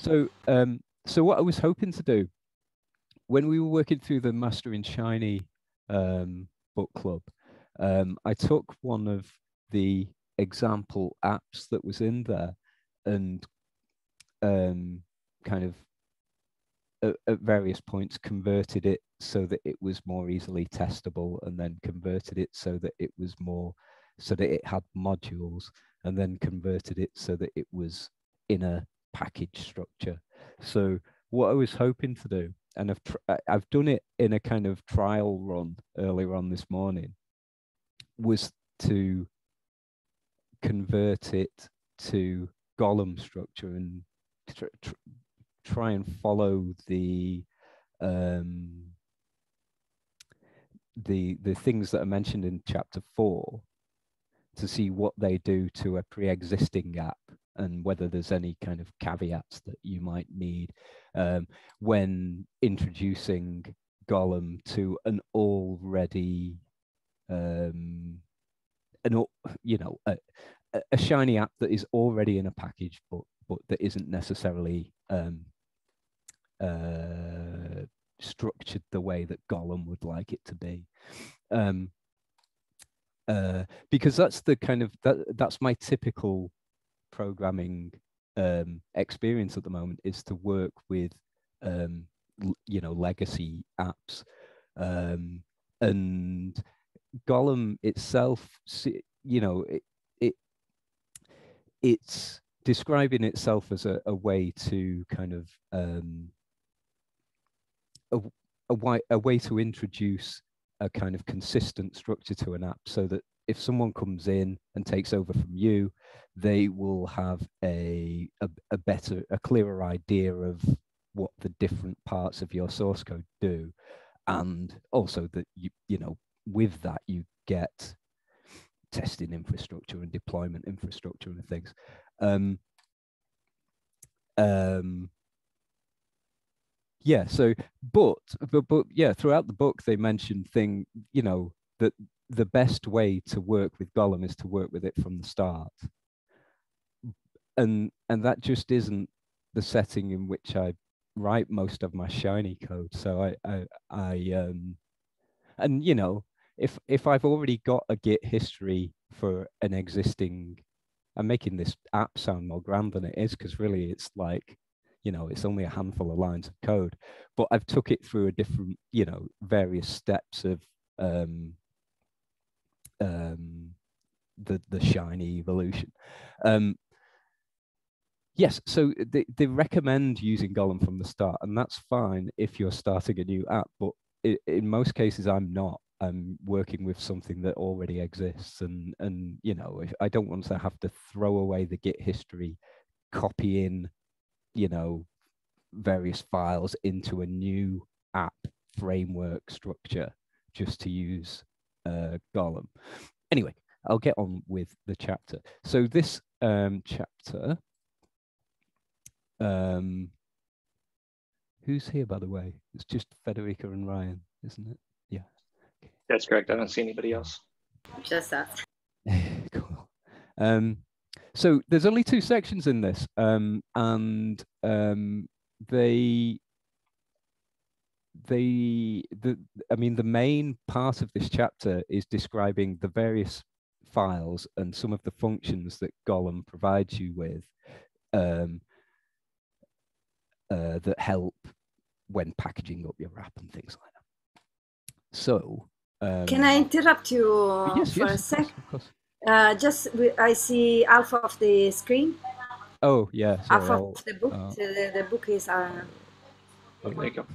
So, um, so what I was hoping to do when we were working through the Mastering Shiny um, book club, um, I took one of the example apps that was in there and um, kind of at, at, various points converted it so that it was more easily testable and then converted it so that it was more so that it had modules and then converted it so that it was in a package structure. So what i was hoping to do and i've i've done it in a kind of trial run earlier on this morning was to convert it to Golem structure and tr- tr- try and follow the um, the the things that are mentioned in chapter four to see what they do to a pre-existing app and whether there's any kind of caveats that you might need um, when introducing Golem to an already um, an you know a, a shiny app that is already in a package but but that isn't necessarily um, uh, structured the way that Golem would like it to be. Um, uh, because that's the kind of that that's my typical programming um, experience at the moment is to work with um, you know legacy apps. Um, and Golem itself you know it, it it's describing itself as a, a way to kind of um, a, a, way, a way to introduce a kind of consistent structure to an app so that if someone comes in and takes over from you, they will have a, a, a better, a clearer idea of what the different parts of your source code do. And also that you, you know, with that you get testing infrastructure and deployment infrastructure and things. Um, um, yeah so but, but but yeah throughout the book they mention thing you know that the best way to work with golem is to work with it from the start. And and that just isn't the setting in which i write most of my shiny code. So i i, I um and you know if if i've already got a git history for an existing i'm making this app sound more grand than it is because really it's like you know it's only a handful of lines of code. But i've took it through a different you know various steps of um, um, the the shiny evolution. Um, yes so they, they recommend using golem from the start and that's fine if you're starting a new app but it, in most cases i'm not. I'm working with something that already exists and and you know i don't want to have to throw away the git history copy in you know, various files into a new app framework structure just to use uh, Golem. Anyway, I'll get on with the chapter. So this um, chapter, um, who's here, by the way? It's just Federica and Ryan, isn't it? Yeah. Okay. That's correct. I don't see anybody else. Just us. cool. Um, so there's only two sections in this, um, and um, they they the I mean the main part of this chapter is describing the various files and some of the functions that Golem provides you with um, uh, that help when packaging up your app and things like that. So, um, can I interrupt you yes, for yes, a sec? Of course, uh, just I see half of the screen. Oh yeah, half sorry, of the book. uh, the, the book is uh, oh, there you go.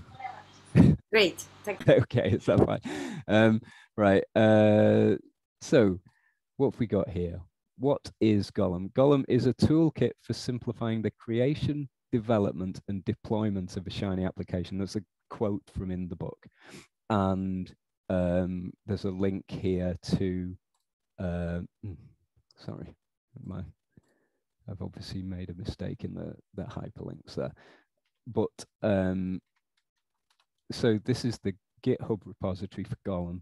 Great. Thank you. okay, is that fine? Um, right. Uh, so, what have we got here? What is Golem? Golem is a toolkit for simplifying the creation, development, and deployment of a Shiny application. That's a quote from in the book, and um, there's a link here to uh, sorry, my I've obviously made a mistake in the the hyperlinks there. But um, so this is the GitHub repository for Golem.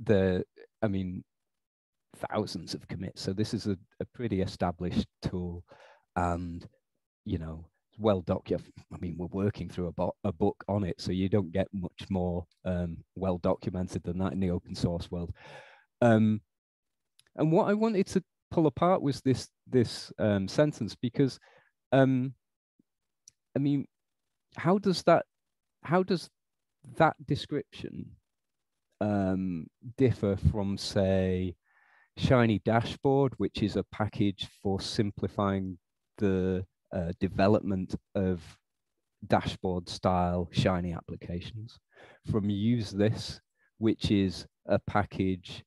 The I mean thousands of commits. So this is a, a pretty established tool, and you know well documented. I mean, we're working through a, a book on it, so you don't get much more um, well documented than that in the open source world. Um, and what I wanted to pull apart was this this um, sentence because, um, I mean, how does that how does that description um, differ from, say, Shiny Dashboard, which is a package for simplifying the uh, development of dashboard style Shiny applications, from usethis, which is a package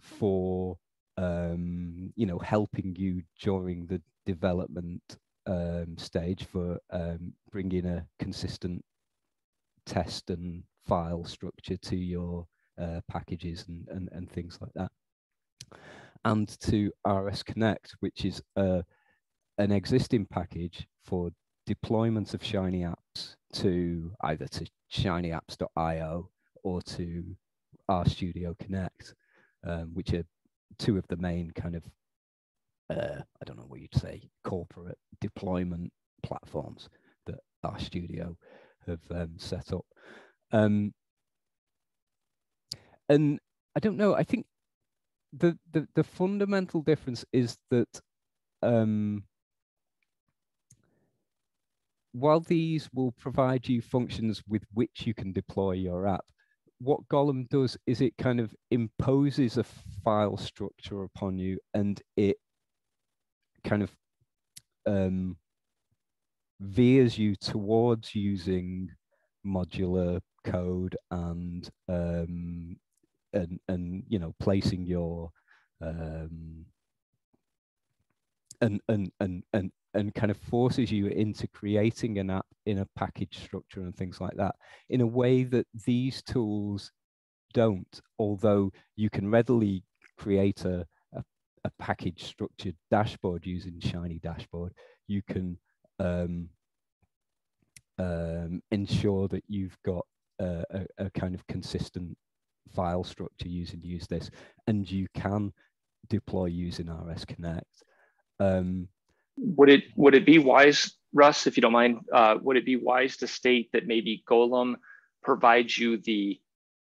for um, you know helping you during the development um, stage for um, bringing a consistent test and file structure to your uh, packages and, and, and things like that. And to RS Connect, which is uh, an existing package for deployment of Shiny apps to either to shinyapps.io or to RStudio Connect, um, which are two of the main kind of, uh, I don't know what you'd say, corporate deployment platforms that RStudio have um, set up. Um, and I don't know. I think the the, the fundamental difference is that um, while these will provide you functions with which you can deploy your app, what Golem does is it kind of imposes a file structure upon you and it kind of um, veers you towards using modular code and um, and and you know placing your um, and and and and and kind of forces you into creating an app in a package structure and things like that in a way that these tools don't although you can readily create a, a, a package structured dashboard using shiny dashboard you can um, um, ensure that you've got a, a, a, kind of consistent file structure using usethis and you can deploy using rs connect um, would it would it be wise russ if you don't mind uh, would it be wise to state that maybe golem provides you the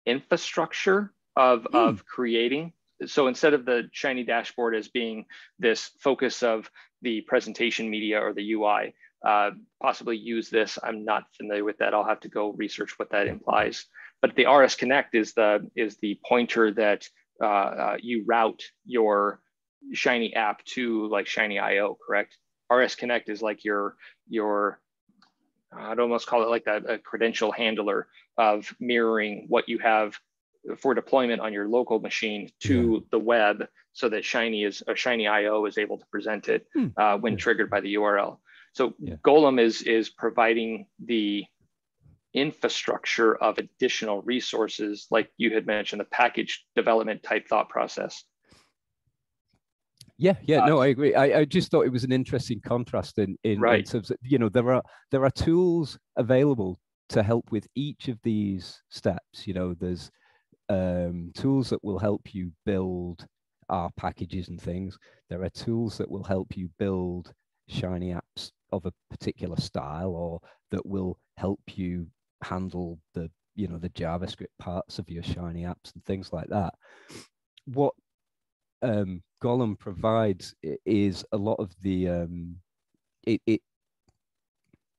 infrastructure of mm. of creating so instead of the shiny dashboard as being this focus of the presentation media or the ui uh, possibly usethis. I'm not familiar with that. I'll have to go research what that implies. But the RS Connect is the is the pointer that uh, uh, you route your Shiny app to like Shiny IO, correct? RS Connect is like your your I'd almost call it like a, a credential handler of mirroring what you have for deployment on your local machine to yeah. the web so that Shiny is a Shiny IO is able to present it hmm. uh, when yeah. triggered by the URL. So yeah. Golem is is providing the infrastructure of additional resources, like you had mentioned, the package development type thought process. Yeah, yeah, no, uh, I agree. I, I just thought it was an interesting contrast in, in, right. in terms of, you know, there are there are tools available to help with each of these steps. You know, there's um, tools that will help you build R packages and things. There are tools that will help you build Shiny apps of a particular style or that will help you handle the you know the javascript parts of your shiny apps and things like that what um, golem provides is a lot of the um, it, it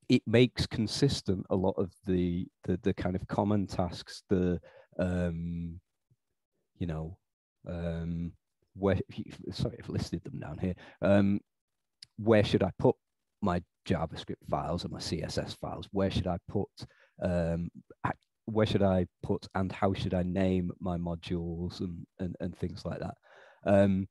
it makes consistent a lot of the the, the kind of common tasks the um, you know um, where sorry i've listed them down here um, where should i put my JavaScript files and my CSS files? Where should I put um, where should I put and how should I name my modules and and, and things like that? Um,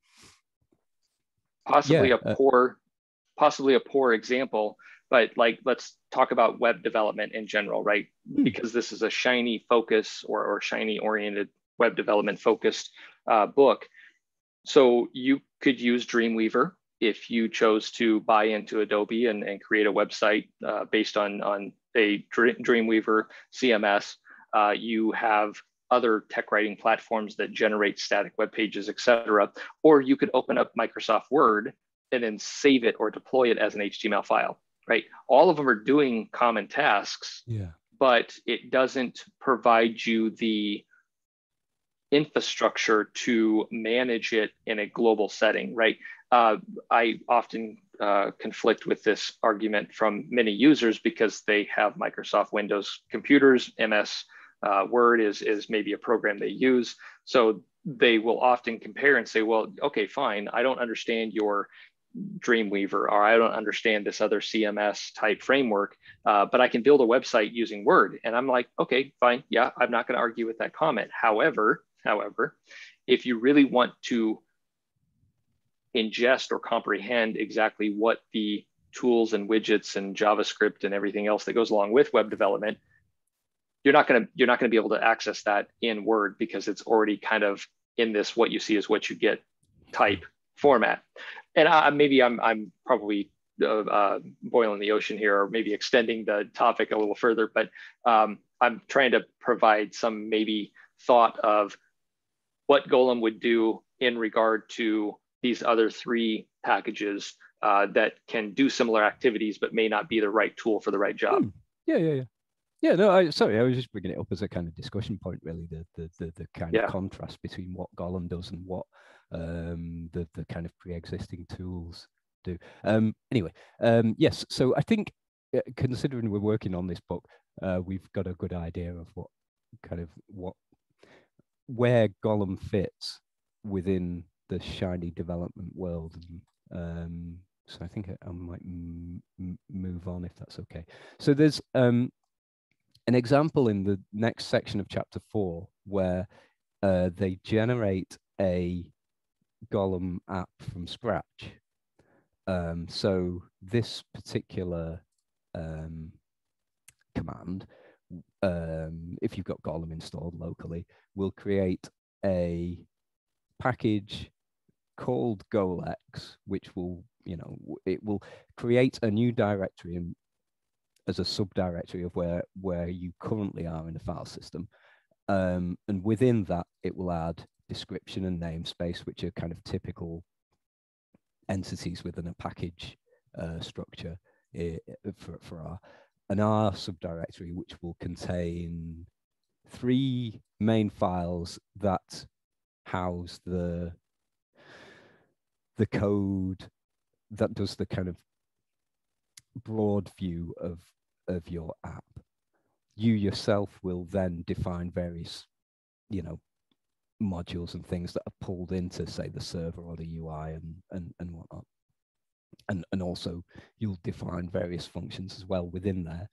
possibly yeah, a uh, poor, uh, possibly a poor example, but like let's talk about web development in general, right? Hmm. Because this is a shiny focus or, or shiny oriented web development focused uh, book. So you could use Dreamweaver if you chose to buy into Adobe and, and create a website uh, based on, on a Dreamweaver CMS, uh, you have other tech writing platforms that generate static web pages, et cetera. Or you could open up Microsoft Word and then save it or deploy it as an HTML file, right? All of them are doing common tasks, yeah. but it doesn't provide you the infrastructure to manage it in a global setting, right? Uh, I often uh, conflict with this argument from many users because they have Microsoft Windows computers. MS uh, Word is, is maybe a program they use. So they will often compare and say, well, okay, fine, I don't understand your Dreamweaver or I don't understand this other CMS type framework, uh, but I can build a website using Word. And I'm like, okay, fine. Yeah, I'm not going to argue with that comment. However, however, if you really want to ingest or comprehend exactly what the tools and widgets and JavaScript and everything else that goes along with web development, you're not going to you're not going to be able to access that in Word because it's already kind of in this what you see is what you get type format. And I, maybe I'm I'm probably uh, uh, boiling the ocean here, or maybe extending the topic a little further, but um, I'm trying to provide some maybe thought of what Golem would do in regard to these other three packages uh, that can do similar activities but may not be the right tool for the right job. Hmm. Yeah, yeah, yeah. Yeah, no, I, sorry, I was just bringing it up as a kind of discussion point, really, the the the, the kind yeah. of contrast between what Golem does and what um, the the kind of pre-existing tools do. Um, anyway, um, yes, so I think uh, considering we're working on this book, uh, we've got a good idea of what kind of what where Golem fits within the shiny development world. Um, so I think I, I might move on if that's okay. So there's um, an example in the next section of chapter four where uh, they generate a Golem app from scratch. Um, so this particular um, command, um, if you've got Golem installed locally, will create a package called Golex, which will, you know, it will create a new directory as a subdirectory of where, where you currently are in the file system. Um, and within that, it will add description and namespace, which are kind of typical entities within a package uh, structure uh, for, for R. An R subdirectory, which will contain three main files that house the the code that does the kind of broad view of of your app. You yourself will then define various you know modules and things that are pulled into say the server or the ui and and, and whatnot and and also you'll define various functions as well within there.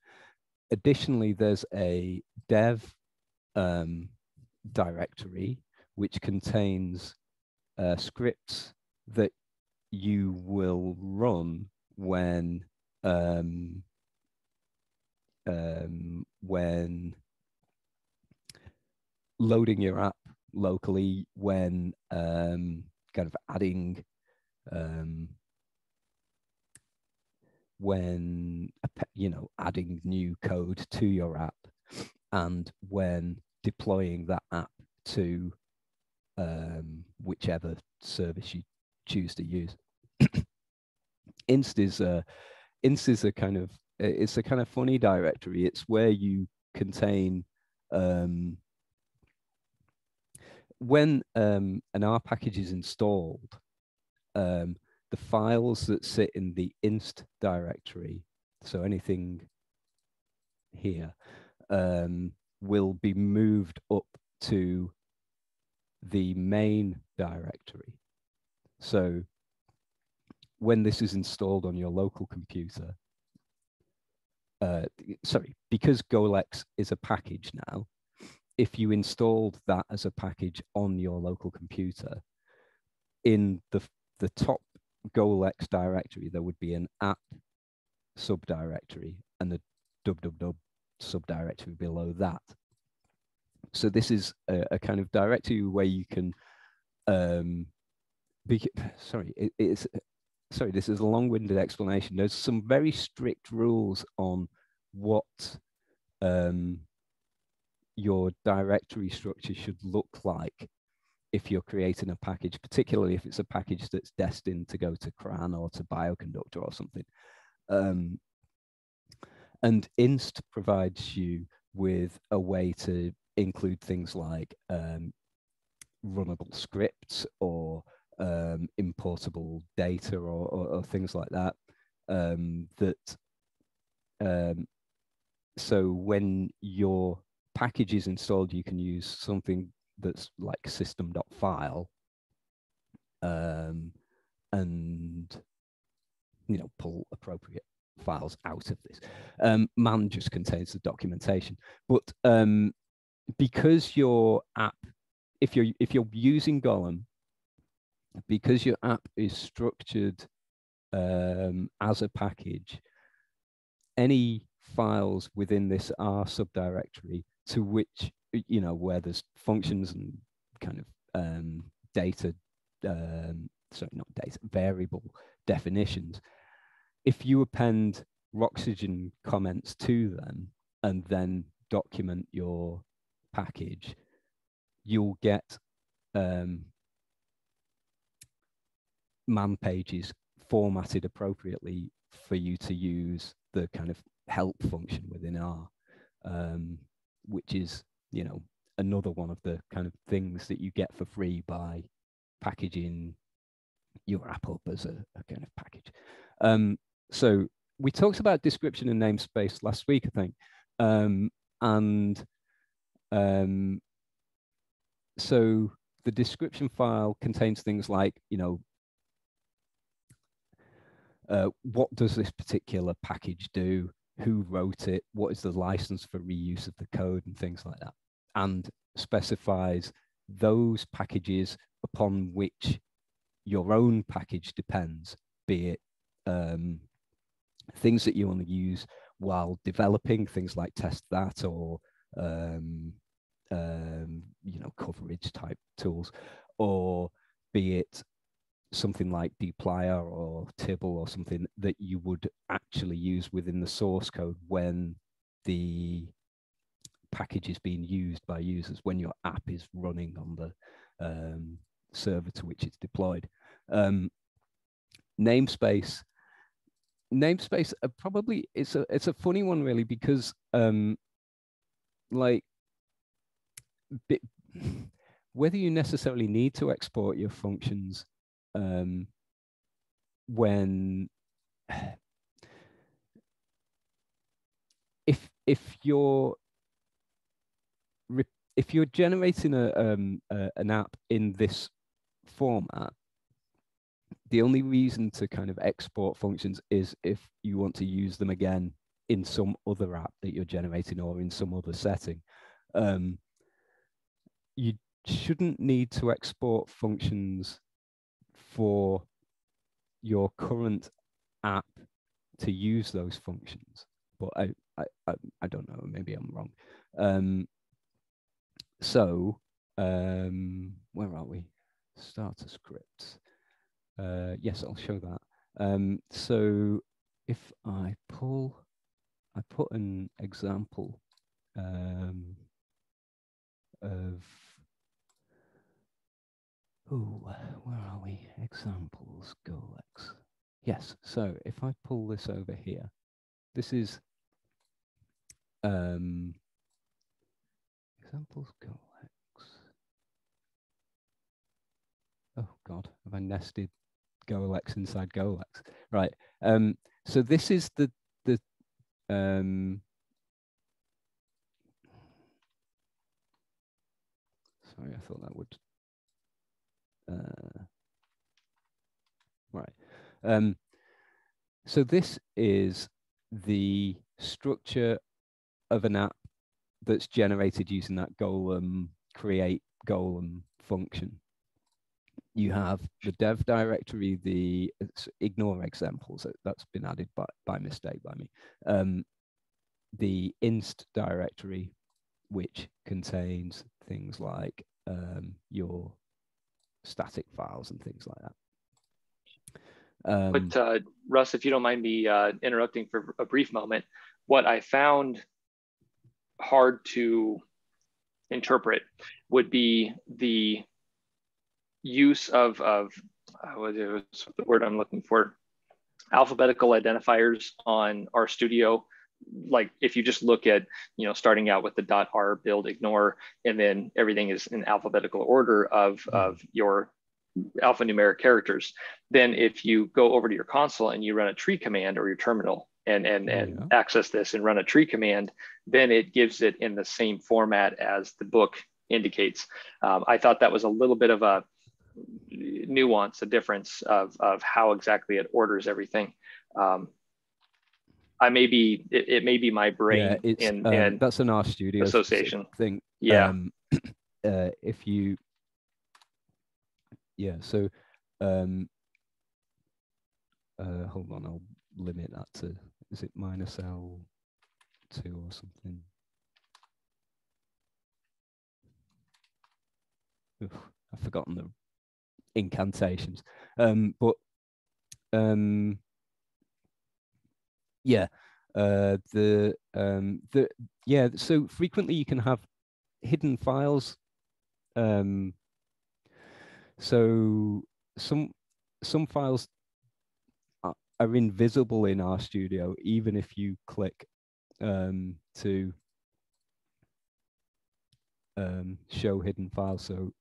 Additionally there's a dev um, directory which contains uh, scripts that you will run when um, um, when loading your app locally, when um, kind of adding um, when you know adding new code to your app and when deploying that app to um, whichever service you choose to use. Inst is a Inst is a kind of it's a kind of funny directory. It's where you contain um, when um, an R package is installed, um, the files that sit in the inst directory, so anything here, um, will be moved up to the main directory. So when this is installed on your local computer, uh, sorry, because Golex is a package now, if you installed that as a package on your local computer, in the, the top Golex directory, there would be an app subdirectory and a www subdirectory below that. So this is a, a kind of directory where you can, um, be, sorry, it, it's, sorry, this is a long-winded explanation. There's some very strict rules on what um, your directory structure should look like if you're creating a package, particularly if it's a package that's destined to go to CRAN or to Bioconductor or something. Um, and Inst provides you with a way to include things like um, runnable scripts or um, importable data or, or, or, things like that. Um, that um, so when your package is installed, you can use something that's like system.file um, and you know pull appropriate files out of this. Um, man just contains the documentation, but um, because your app, if you're if you're using Golem, because your app is structured um, as a package, any files within this R subdirectory to which you know where there's functions and kind of um, data, um, sorry, not data, variable definitions. If you append Roxygen comments to them and then document your package, you'll get um, man pages formatted appropriately for you to use the kind of help function within R, um, which is, you know, another one of the kind of things that you get for free by packaging your app up as a, a kind of package. Um, so we talked about description and namespace last week, I think. Um, and um, so the description file contains things like, you know, uh, what does this particular package do? Who wrote it? What is the license for reuse of the code and things like that? And specifies those packages upon which your own package depends, be it um, things that you want to use while developing, things like testthat or um, um, you know coverage type tools, or be it something like dplyr or Tibble or something that you would actually use within the source code when the package is being used by users when your app is running on the um, server to which it's deployed. Um, namespace, namespace uh, probably it's a it's a funny one really because um, like whether you necessarily need to export your functions um, when if if you're if you're generating a, um, a, an app in this format, the only reason to kind of export functions is if you want to use them again in some other app that you're generating or in some other setting. Um, you shouldn't need to export functions for your current app to use those functions. But I, I, I, I don't know, maybe I'm wrong. Um, so um, where are we? Starter scripts. Uh, yes, I'll show that. Um, so if I pull, I put an example um, of, oh, where are we? Examples. Yes, so if I pull this over here, this is um, examples GoLex. Oh God, have I nested GoLex inside GoLex? Right. Um, so this is the the um, sorry, I thought that would uh, right. Um, so this is the structure of an app that's generated using that golem create golem function. You have the dev directory, the ignore examples that's been added by, by mistake by me. Um, the inst directory, which contains things like um, your static files and things like that. Um, but uh, Russ, if you don't mind me uh, interrupting for a brief moment, what I found hard to interpret would be the use of, of uh, what is the word I'm looking for, alphabetical identifiers on RStudio like if you just look at you know starting out with the dot r build ignore and then everything is in alphabetical order of mm-hmm. of your alphanumeric characters then if you go over to your console and you run a tree command or your terminal and and and yeah. access this and run a tree command then it gives it in the same format as the book indicates um, i thought that was a little bit of a nuance a difference of of how exactly it orders everything um, I may be it, it may be my brain yeah, in, um, that's an RStudio association thing. Yeah. Um, uh, if you yeah, so um uh hold on, I'll limit that to is it minus L two or something? Oof, I've forgotten the incantations. Um but um yeah uh, the um, the yeah so frequently you can have hidden files um, so some some files are, invisible in RStudio, even if you click um, to um, show hidden files. So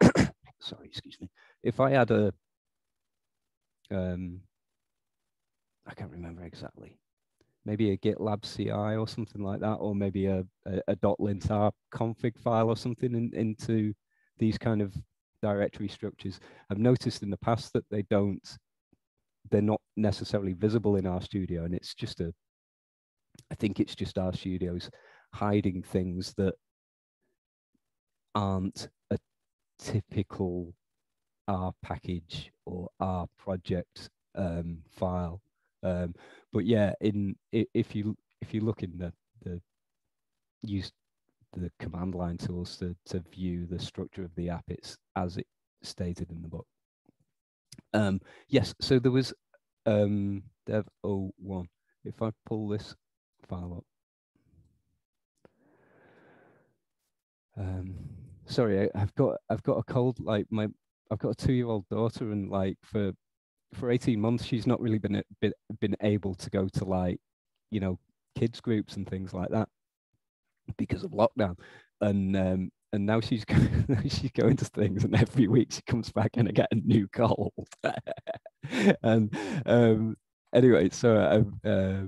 sorry excuse me. If I had a um, I can't remember exactly. Maybe a GitLab CI or something like that, or maybe a, a, a .lintr config file or something in, into these kind of directory structures. I've noticed in the past that they don't, they're not necessarily visible in RStudio and it's just a, I think it's just RStudio's hiding things that aren't a typical R package or R project um, file. Um, but yeah, in if you if you look in the the use the command line tools to to view the structure of the app, it's as it stated in the book. Um, yes, so there was um, dev 01. If I pull this file up. Um, sorry, I, have got I've got a cold. Like my I've got a two year old daughter, and like for for 18 months she's not really been, been been able to go to like you know kids groups and things like that because of lockdown and um and now she's going, she's going to things and every week she comes back and I get a new cold. And um anyway so I'm uh,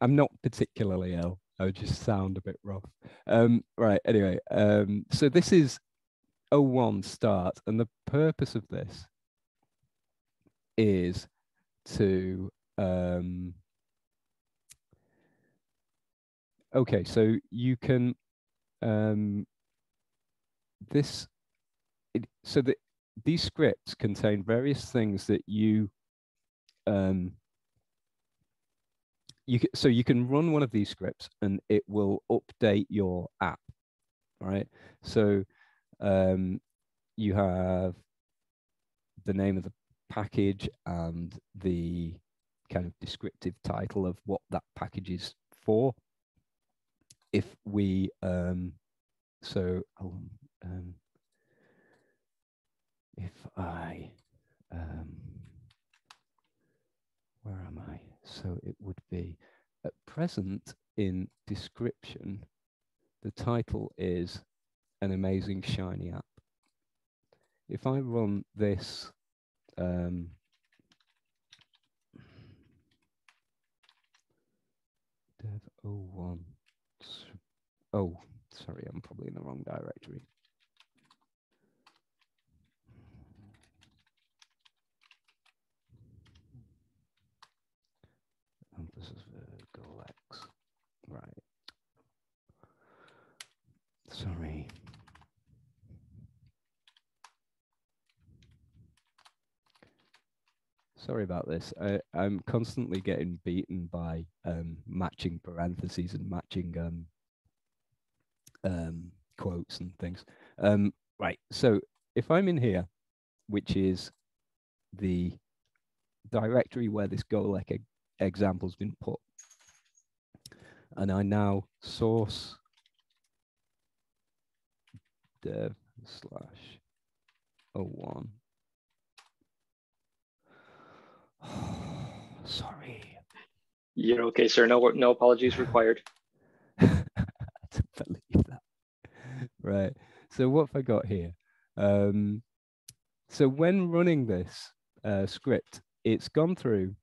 I'm not particularly ill I just sound a bit rough. Um right anyway um so this is a 01 start and the purpose of this is to um, okay so you can um, this it, so that these scripts contain various things that you um, you can, so you can run one of these scripts and it will update your app right so um, you have the name of the package and the kind of descriptive title of what that package is for. If we, um, so if I, um, where am I? So it would be at present in description, the title is an amazing shiny app. If I run this um, dev 01. Oh, sorry, I'm probably in the wrong directory. And this is the GoLex. Right. Sorry. About this. I, am constantly getting beaten by um, matching parentheses and matching um, um, quotes and things. Um, right. So if I'm in here, which is the directory where this GoLek e example's been put, and I now source dev slash 01 Sorry. You're okay, sir. No, no apologies required. I don't believe that. Right. So what have I got here? Um, so when running this uh, script, it's gone through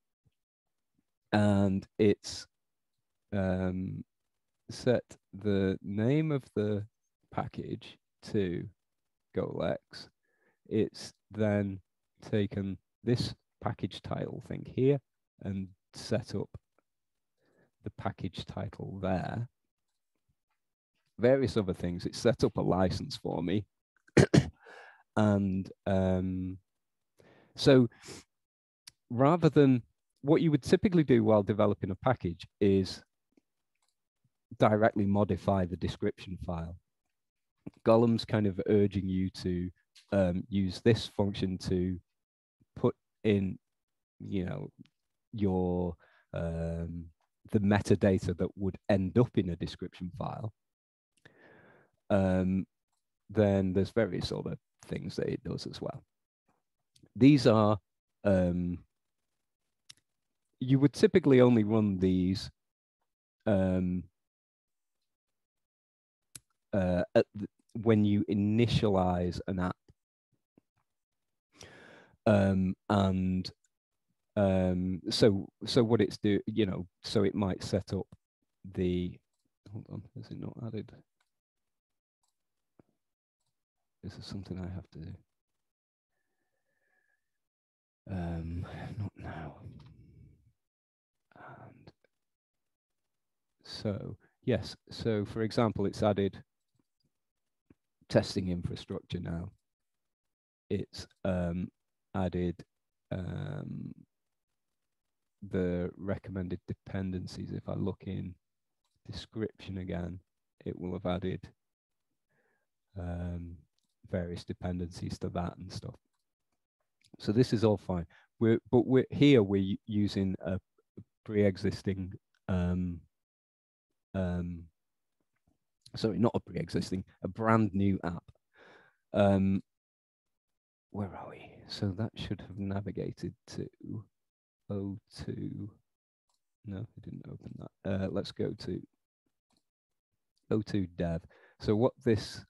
and it's um, set the name of the package to Golex. It's then taken this package title thing here and set up the package title there. Various other things. It set up a license for me. and um, so rather than what you would typically do while developing a package is directly modify the description file. Golem's kind of urging you to um, use this function to in, you know, your um, the metadata that would end up in a description file. Um, then there's various other things that it does as well. These are um, you would typically only run these um, uh, the, when you initialize an app. Um, and um, so, so what it's do, you know, so it might set up the, hold on, is it not added? This is something I have to do. Um, not now. And so, yes, so for example, it's added testing infrastructure now. It's um, added um, the recommended dependencies. If I look in description again, it will have added um, various dependencies to that and stuff. So this is all fine. We're, but we're here we're using a pre-existing um, um, sorry, not a pre-existing, a brand new app. Um, where are we? So that should have navigated to O2. No, it didn't open that. Uh, let's go to O2 dev. So what this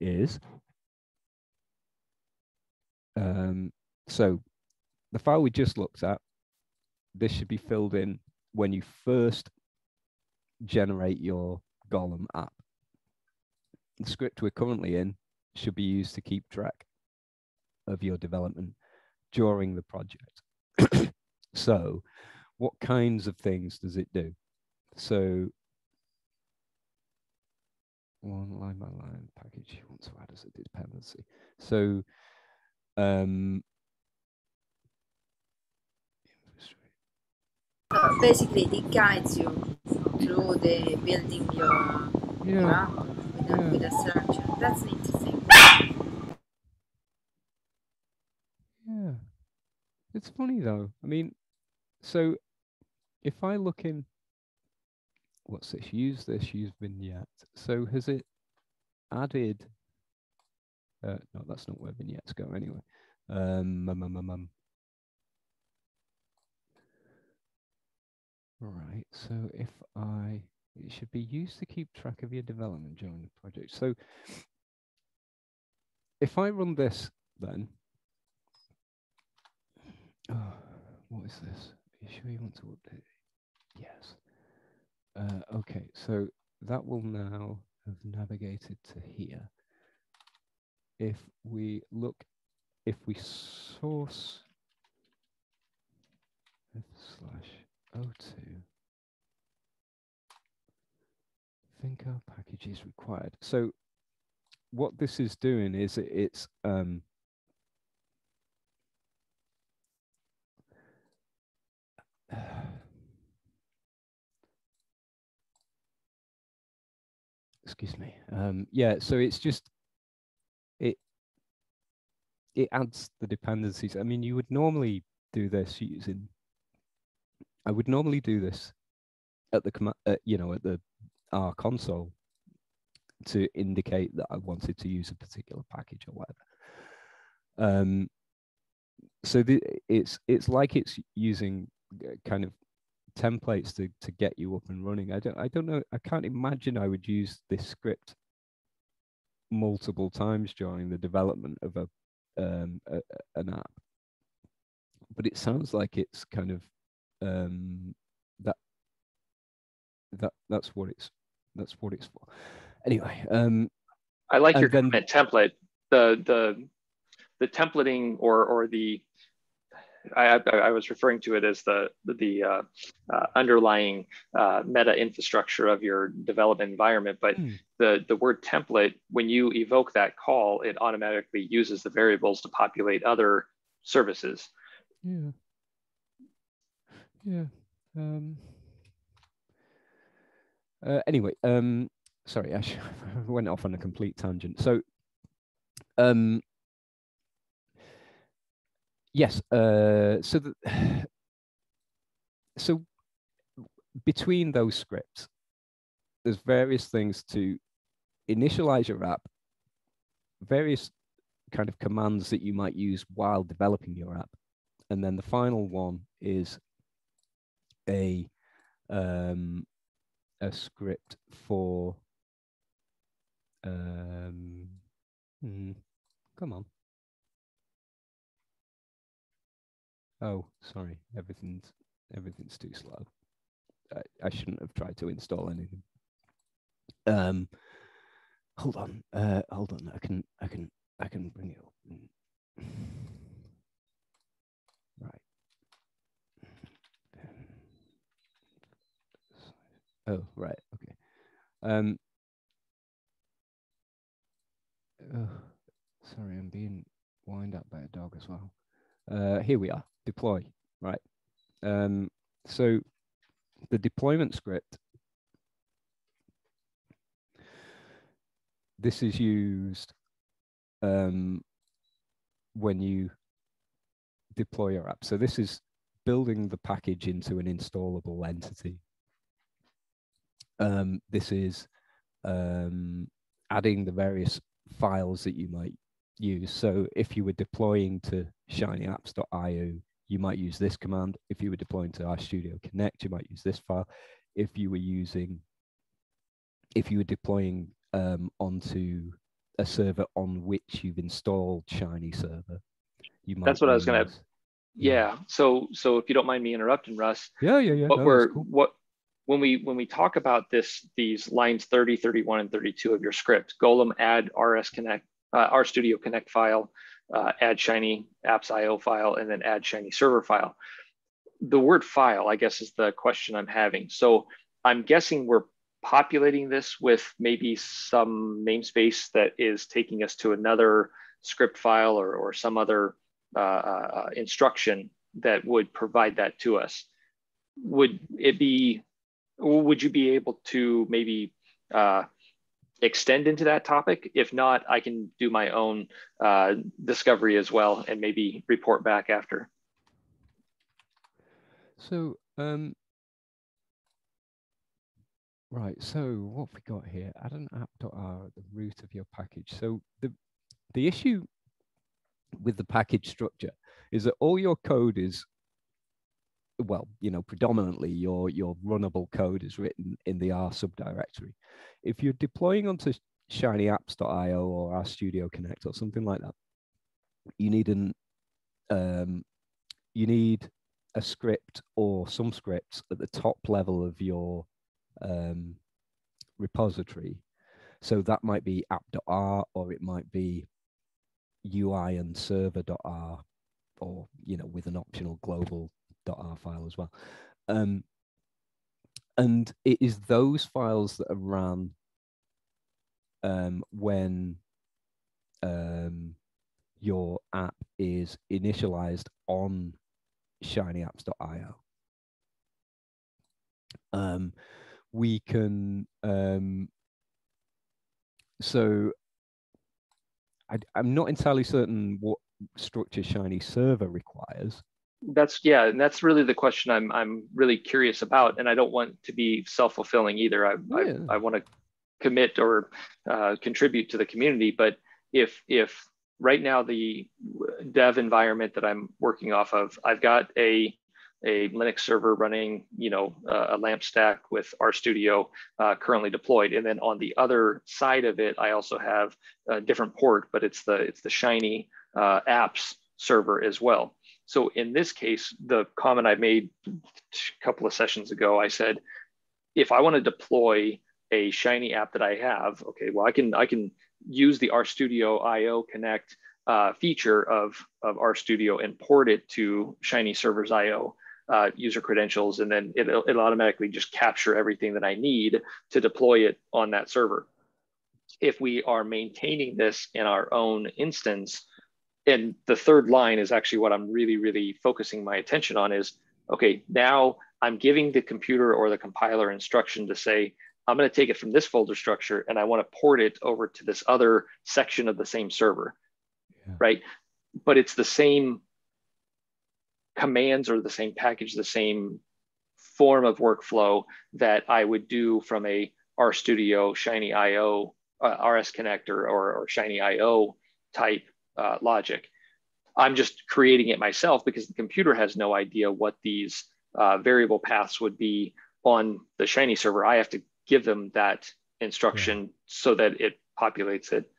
is, um, so the file we just looked at, this should be filled in when you first generate your Golem app. The script we're currently in should be used to keep track of your development during the project. so what kinds of things does it do? So one line by line package you want to add as a dependency. So um, basically it guides you through the building your yeah. with, a, yeah. with a structure. That's interesting. Yeah. It's funny though. I mean, so if I look in, what's this? Use this, use vignette. So has it added? Uh, no, that's not where vignettes go anyway. Um, um, um, um, um. Right, so if I, it should be used to keep track of your development during the project. So if I run this then, oh, what is this? Are you sure you want to update? Yes. Uh, okay, so that will now have navigated to here. If we look, if we source f slash O2 think our package is required. So what this is doing is it, it's um, excuse me. Um, yeah, so it's just it it adds the dependencies. I mean, you would normally do this using I would normally do this at the command, uh, you know, at the R console to indicate that I wanted to use a particular package or whatever. Um, so the, it's it's like it's using uh, kind of templates to to get you up and running. I don't I don't know. I can't imagine I would use this script multiple times during the development of a, um, a an app. But it sounds like it's kind of um, that that that's what it's that's what it's for. Anyway, um, I like your then, comment template. The the the templating or or the I, I, was referring to it as the the uh, uh, underlying uh, meta infrastructure of your development environment. But mm. the the word template, when you evoke that call, it automatically uses the variables to populate other services. Yeah. Yeah. Um, uh, anyway, um, sorry, I went off on a complete tangent. So, um, yes, uh, so the, so between those scripts, there's various things to initialize your app, various kind of commands that you might use while developing your app, and then the final one is a um, a script for um, hmm, come on Oh, sorry, everything's everything's too slow. I, I shouldn't have tried to install anything. Um, hold on, uh, hold on. I can, I can, I can bring it up. Right. Oh, right. Okay. Um. Oh, sorry, I'm being wind up by a dog as well. Uh, here we are deploy, right? Um, so the deployment script, this is used um, when you deploy your app. So this is building the package into an installable entity. Um, this is um, adding the various files that you might use. So if you were deploying to shinyapps.io you might use this command. If you were deploying to RStudio Connect, you might use this file. If you were using, if you were deploying um, onto a server on which you've installed Shiny Server, you might. That's what I was going to. Yeah. So, so if you don't mind me interrupting, Russ. Yeah, yeah, yeah. What no, we're cool. what when we when we talk about this these lines 30 31 and 32 of your script golem add rs connect uh, RStudio connect file uh, add Shiny apps IO file, and then add Shiny server file. The word file, I guess, is the question I'm having. So I'm guessing we're populating this with maybe some namespace that is taking us to another script file or, or some other uh, uh, instruction that would provide that to us. Would it be, would you be able to maybe uh, extend into that topic. If not, I can do my own uh, discovery as well and maybe report back after. So, um, right. So what we got here? Add an app.r at the root of your package. So the the issue with the package structure is that all your code is well, you know, predominantly your your runnable code is written in the R subdirectory. If you're deploying onto shinyapps.io or RStudio Connect or something like that, you need an um, you need a script or some scripts at the top level of your um, repository. So that might be app.r or it might be UI and server.r or you know with an optional global .r file as well. Um, and it is those files that are ran um, when um, your app is initialized on shinyapps.io. Um, we can, um, so I, I'm not entirely certain what structure Shiny Server requires that's yeah and that's really the question i'm i'm really curious about and i don't want to be self-fulfilling either i yeah. i, I want to commit or uh, contribute to the community but if if right now the dev environment that i'm working off of i've got a a Linux server running, you know, uh, a LAMP stack with RStudio uh, currently deployed. And then on the other side of it, I also have a different port, but it's the it's the Shiny uh, apps server as well. So in this case, the comment I made a couple of sessions ago, I said, if I want to deploy a Shiny app that I have, okay, well, I can I can use the RStudio IO Connect uh, feature of, of RStudio and port it to Shiny Servers IO uh, user credentials, and then it'll, it'll automatically just capture everything that I need to deploy it on that server. If we are maintaining this in our own instance, and the third line is actually what I'm really, really focusing my attention on is, okay, now I'm giving the computer or the compiler instruction to say, I'm going to take it from this folder structure and I want to port it over to this other section of the same server, yeah. right? But it's the same commands or the same package, the same form of workflow that I would do from a RStudio Shiny IO, uh, RS connector or, or Shiny IO type uh, logic. I'm just creating it myself because the computer has no idea what these uh, variable paths would be on the Shiny server. I have to give them that instruction yeah. so that it populates it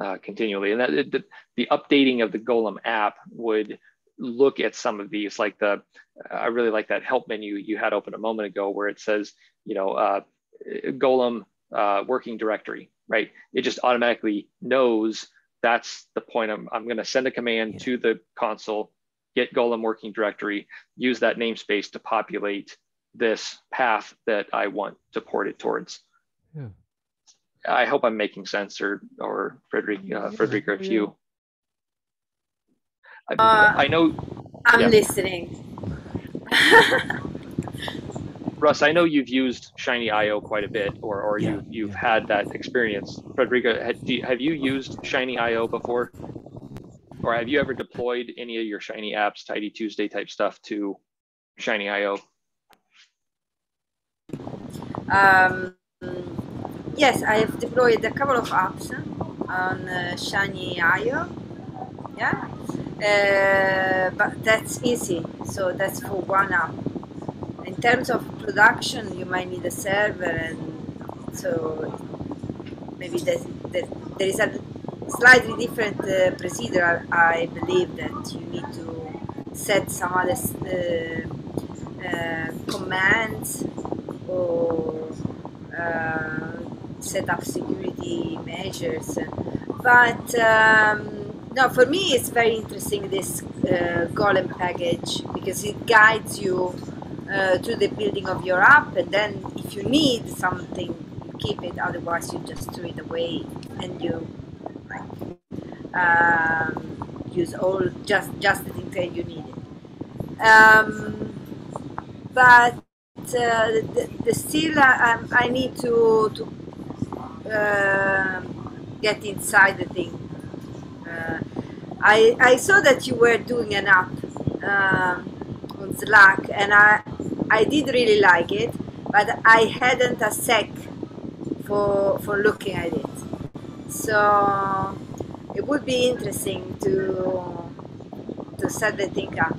uh, continually. And that it, the, the, updating of the Golem app would look at some of these, like the, I really like that help menu you had open a moment ago where it says, you know, uh, Golem uh, working directory, right? It just automatically knows that's the point. I'm, I'm going to send a command yeah. to the console, get Golem working directory, use that namespace to populate this path that I want to port it towards. Yeah. I hope I'm making sense, or or Frederick, uh, Frederick, if you. I, uh, I know. I'm yeah. listening. Russ, I know you've used Shiny IO quite a bit, or, or yeah, you, you've yeah. had that experience. Frederica, have you used Shiny IO before? Or have you ever deployed any of your Shiny apps, Tidy Tuesday type stuff to Shiny IO? Um, yes, I have deployed a couple of apps on uh, Shiny IO. Yeah, uh, but that's easy. So that's for one app in terms of production, you might need a server, and so maybe there's, there, there is a slightly different uh, procedure. I believe that you need to set some other uh, uh, commands or uh, set up security measures. But um, no, for me, it's very interesting this uh, Golem package because it guides you uh, to the building of your app and then if you need something you keep it. Otherwise you just throw it away and you like um, use all just just the things that you need. Um, but uh, the, the still uh, I need to to uh, get inside the thing. Uh, I, I saw that you were doing an app. Um, Slack and I I did really like it, but I hadn't a sec for for looking at it. So it would be interesting to to set the thing up.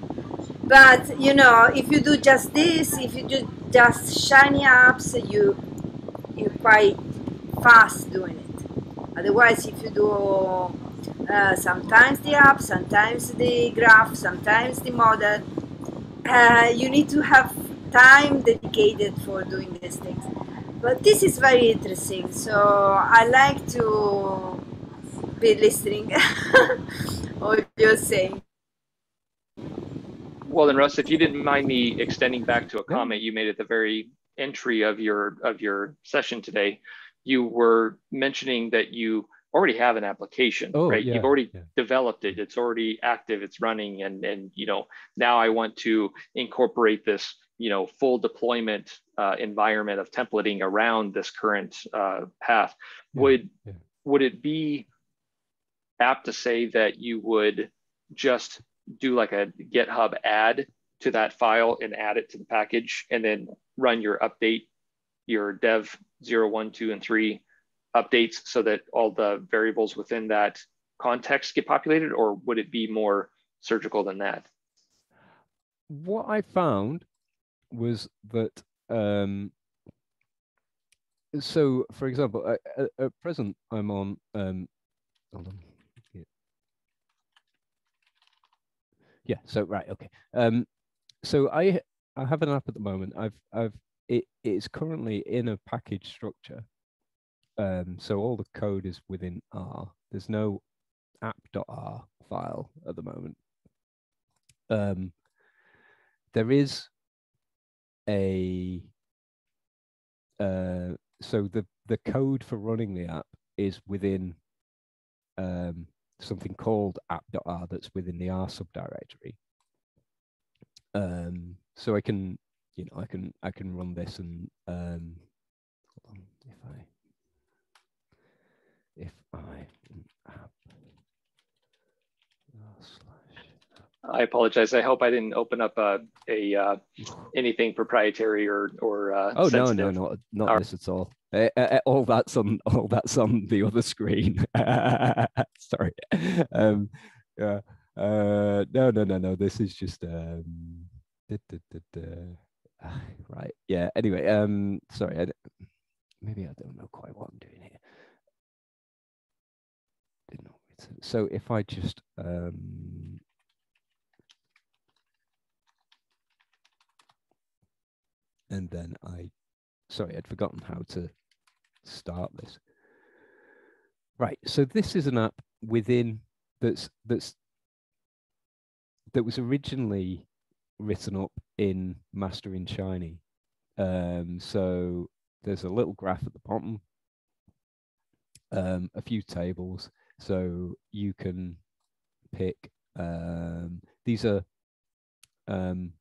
But you know, if you do just this, if you do just shiny apps, you you're quite fast doing it. Otherwise, if you do uh, sometimes the app, sometimes the graph, sometimes the model, uh, you need to have time dedicated for doing these things. But this is very interesting, so I like to be listening what you're saying. Well, then, Russ, if you didn't mind me extending back to a comment you made at the very entry of your of your session today, you were mentioning that you already have an application, oh, right? Yeah, You've already yeah. developed it. It's already active. It's running, and and you know now I want to incorporate this you know full deployment uh, environment of templating around this current uh, path yeah, would would it be apt to say that you would just do like a github add to that file and add it to the package and then run your update your dev 0 1 2 and 3 updates so that all the variables within that context get populated or would it be more surgical than that what I found was that um, so for example, at, at present I'm on um, hold on. Yeah. yeah, so right, okay. Um, so I I have an app at the moment. I've I've it is currently in a package structure. Um, so all the code is within R. There's no app.r file at the moment. Um, there is a uh, so the the code for running the app is within um, something called app.r that's within the R subdirectory. Um, so I can, you know, I can I can run this and um, hold on if I if I app I apologize. I hope I didn't open up uh, a uh, anything proprietary or or. Uh, oh sensitive. no, no, not not this at all. Uh, uh, all that's on all that's on the other screen. Sorry. Um, yeah. Uh, no, no, no, no. This is just um, da, da, da, right. Yeah. Anyway. Um. Sorry. I, maybe I don't know quite what I'm doing here. So if I just um and then I, sorry, I'd forgotten how to start this. Right, so this is an app within that's that's that was originally written up in Mastering Shiny. Um, so there's a little graph at the bottom, um, a few tables, so you can pick. Um, these are um,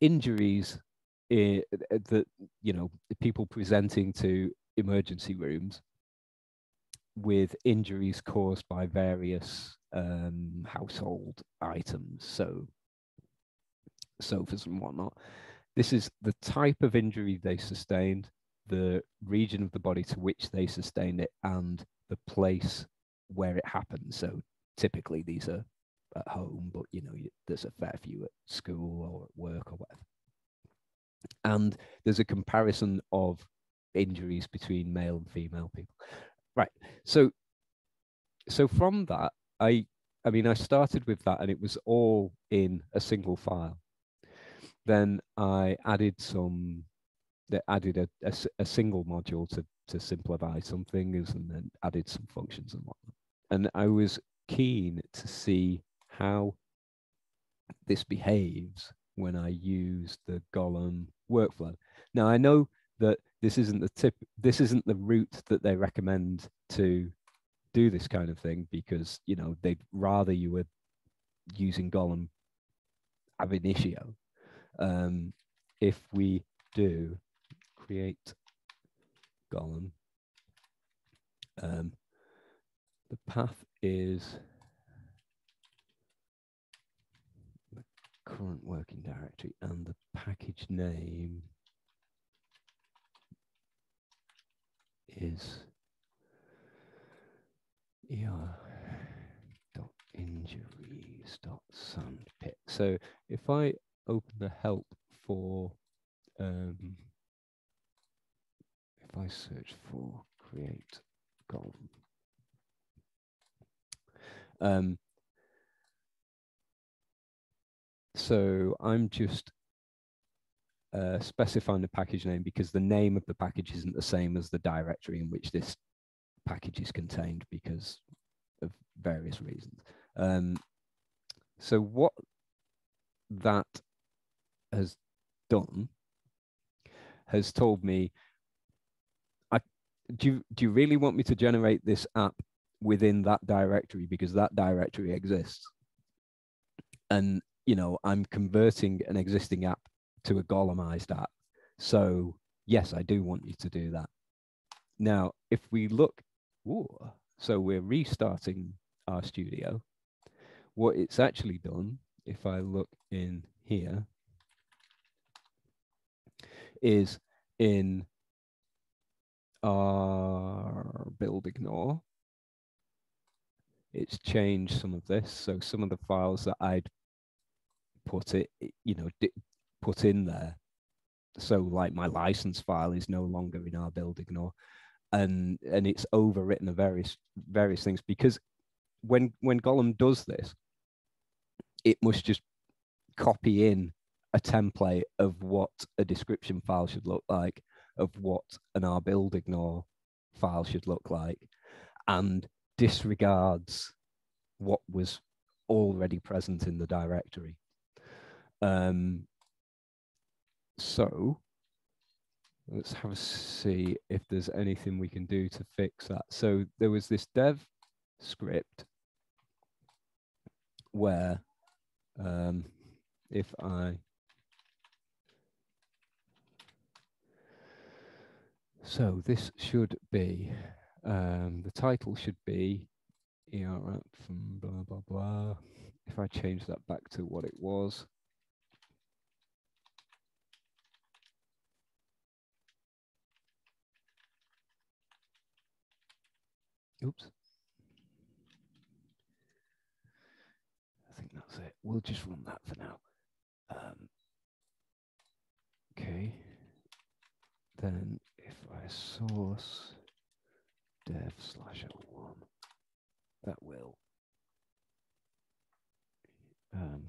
injuries that you know people presenting to emergency rooms with injuries caused by various um, household items, so sofas and whatnot. This is the type of injury they sustained, the region of the body to which they sustained it, and the place where it happens. So typically these are at home, but you know, there's a fair few at school or at work or whatever. And there's a comparison of injuries between male and female people. Right. So so from that, I I mean I started with that and it was all in a single file. Then I added some that added a, a, a single module to to simplify some things and then added some functions and whatnot. And I was keen to see how this behaves when I use the Golem workflow. Now I know that this isn't the tip, this isn't the route that they recommend to do this kind of thing because you know they'd rather you were using Golem ab initio. Um, if we do create Golem, um, the path is the current working directory and the package name is er dot injuries dot. So if I open the help for um, I search for create golem um, So I'm just uh, specifying the package name because the name of the package isn't the same as the directory in which this package is contained because of various reasons. Um, so what that has done has told me, do, you, do you really want me to generate this app within that directory because that directory exists? And you know, I'm converting an existing app to a golemized app. So yes, I do want you to do that. Now, if we look, ooh, so we're restarting RStudio. What it's actually done, if I look in here, is in our build ignore, it's changed some of this. So some of the files that I'd put it, you know, put in there. So like my license file is no longer in our build ignore and and it's overwritten the various various things because when when Golem does this, it must just copy in a template of what a description file should look like, of what an R build ignore file should look like, and disregards what was already present in the directory. Um, so let's have a see if there's anything we can do to fix that. So there was this dev script where um, if I so this should be um, the title should be ER from blah blah blah. If I change that back to what it was, Oops. I think that's it. We'll just run that for now. Um, okay. Then if I source dev slash L1, that will um,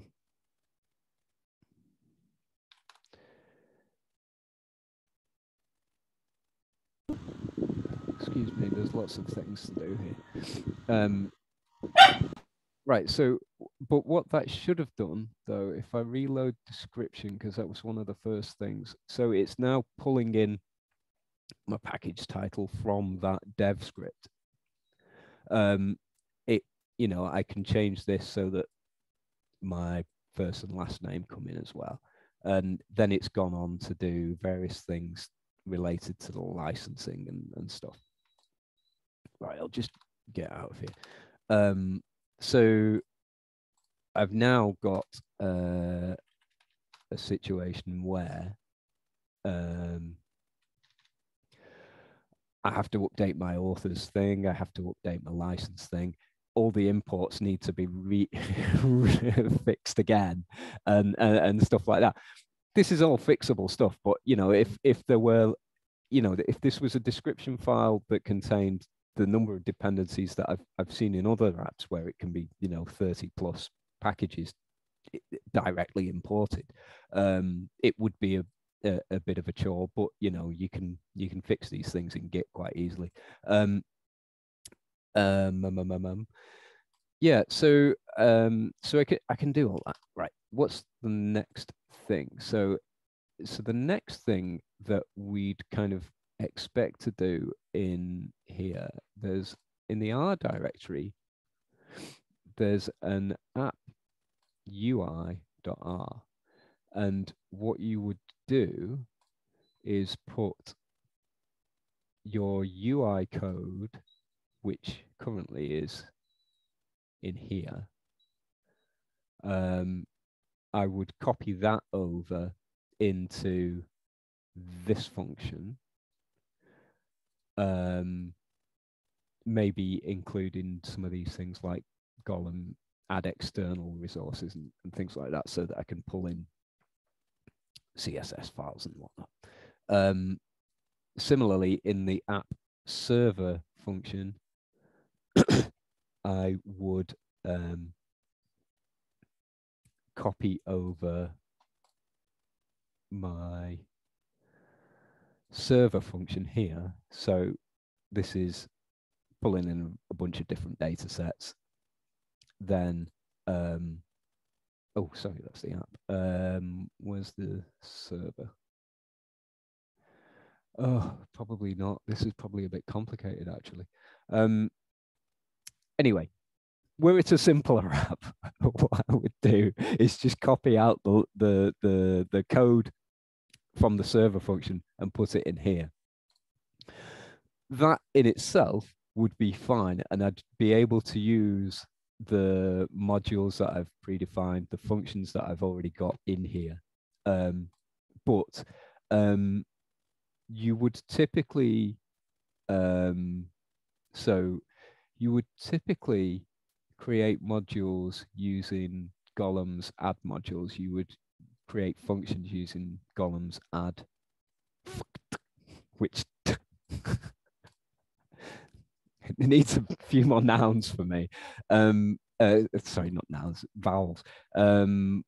excuse me, there's lots of things to do here. Um, right, so, but what that should have done, though, if I reload description, because that was one of the first things, so it's now pulling in my package title from that dev script. Um, it, you know, I can change this so that my first and last name come in as well. And then it's gone on to do various things related to the licensing and, and stuff. Right, I'll just get out of here. Um, so I've now got uh, a situation where um, I have to update my authors thing. I have to update my license thing. All the imports need to be re- fixed again, and, and and stuff like that. This is all fixable stuff. But you know, if if there were, you know, if this was a description file that contained the number of dependencies that I've, I've seen in other apps where it can be, you know, 30 plus packages directly imported, um, it would be a, a, a, bit of a chore, but you know, you can you can fix these things in Git quite easily. Um, um, um, um, um, yeah, so um, so I can I can do all that. Right. What's the next thing? So so the next thing that we'd kind of expect to do in here, there's in the R directory, there's an app UI.R. And what you would do is put your UI code, which currently is in here. Um, I would copy that over into this function um, maybe including some of these things like Golem add external resources and, and things like that so that I can pull in CSS files and whatnot. Um, similarly, in the app server function, I would um, copy over my server function here. So this is pulling in a bunch of different data sets. Then, um, oh, sorry, that's the app. Um, where's the server? Oh, probably not. This is probably a bit complicated, actually. Um, anyway, were it a simpler app, what I would do is just copy out the the the, the code from the server function and put it in here. That in itself would be fine. And I'd be able to use the modules that I've predefined, the functions that I've already got in here. Um, but um, you would typically, um, so you would typically create modules using Golem's add modules, you would create functions using Golem's add, which it needs a few more nouns for me. Um, uh, sorry, not nouns, vowels. Um,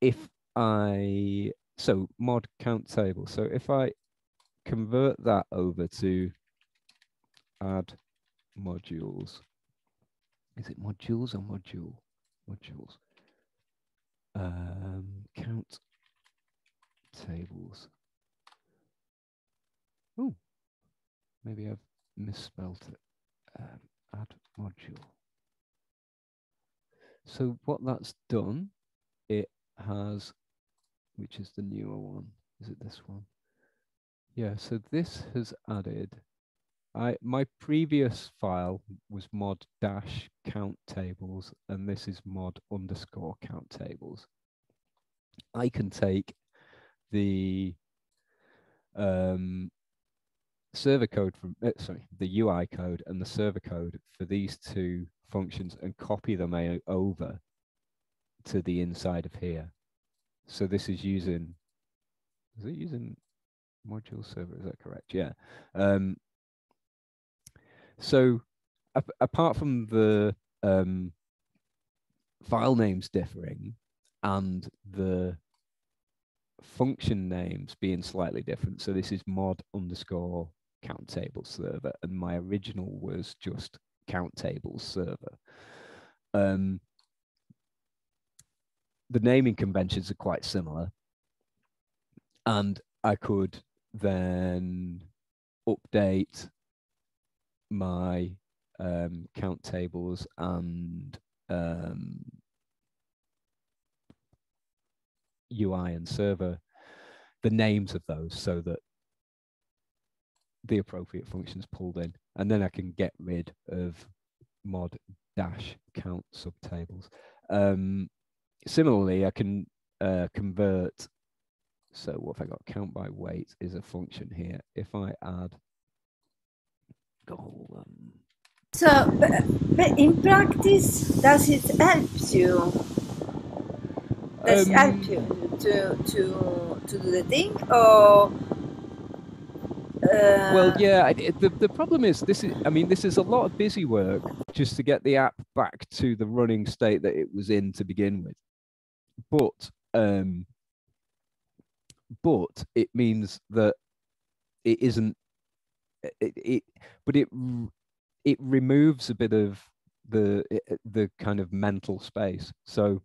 if I, so mod count table. So if I convert that over to add modules, is it modules or module? Modules. Um, count tables. Oh, maybe I've misspelled. Um, add module. So what that's done, it has, which is the newer one. Is it this one? Yeah, so this has added, I my previous file was mod dash count tables, and this is mod underscore count tables. I can take the um, server code from, uh, sorry, the UI code and the server code for these two functions and copy them over to the inside of here. So this is using, is it using module server? Is that correct? Yeah. Um, so ap apart from the um, file names differing and the function names being slightly different, so this is mod underscore count table server, and my original was just count table server. Um, the naming conventions are quite similar. And I could then update my um, count tables and um, UI and server, the names of those so that the appropriate functions pulled in. And then I can get rid of mod dash count subtables. Um, similarly, I can uh, convert. So what have I got? Count by weight is a function here. If I add golem. So, but, but in practice, does it help you? Does um, it help you to to to do the thing, or well, uh, yeah. the the problem is this is. I mean, this is a lot of busy work just to get the app back to the running state that it was in to begin with. But um, but it means that it isn't. It, it but it it removes a bit of the the kind of mental space. So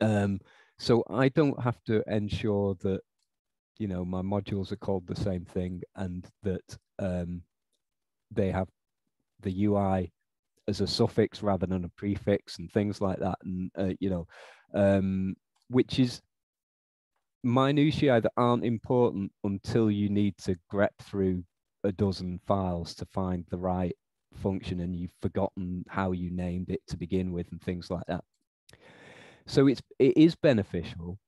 um, so I don't have to ensure that you know my modules are called the same thing and that um, they have the UI as a suffix rather than a prefix and things like that and uh, you know um, which is minutiae that aren't important until you need to grep through a dozen files to find the right function and you've forgotten how you named it to begin with and things like that. So it's it is beneficial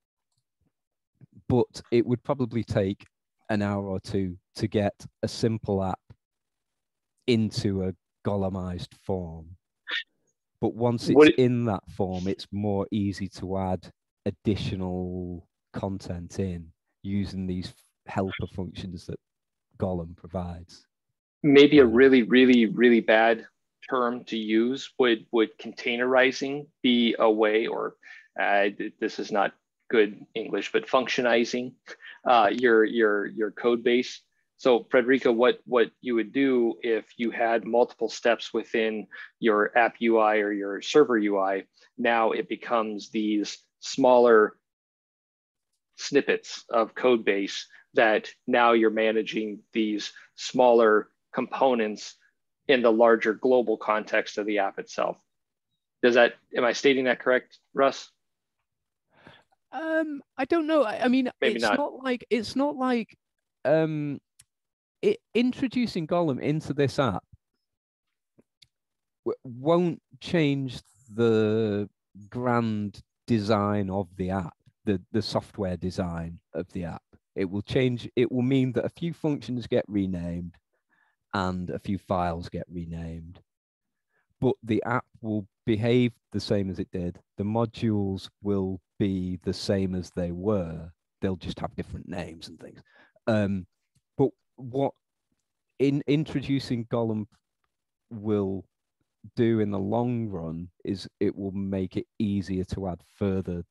but it would probably take an hour or two to get a simple app into a golemized form. But once it's it, in that form, it's more easy to add additional content in using these helper functions that Golem provides. Maybe a really, really, really bad term to use would would containerizing be a way, or uh, this is not good English, but functionizing uh, your your your code base. So Frederica, what what you would do if you had multiple steps within your app UI or your server UI, now it becomes these smaller snippets of code base that now you're managing these smaller components in the larger global context of the app itself. Does that, am I stating that correct, Russ? Um, I don't know. I, I mean, Maybe it's not. not. like it's not like um, it introducing Golem into this app won't change the grand design of the app, the the software design of the app. It will change. It will mean that a few functions get renamed, and a few files get renamed, but the app will behave the same as it did. The modules will be the same as they were. They'll just have different names and things. Um, but what in introducing Golem will do in the long run is it will make it easier to add further